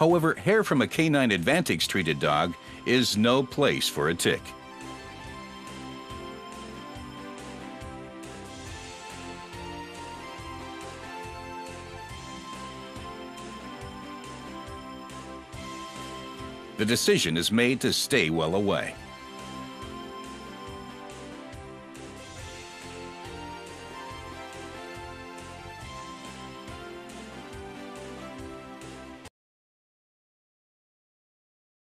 However, hair from a canine Advantix treated dog is no place for a tick. The decision is made to stay well away.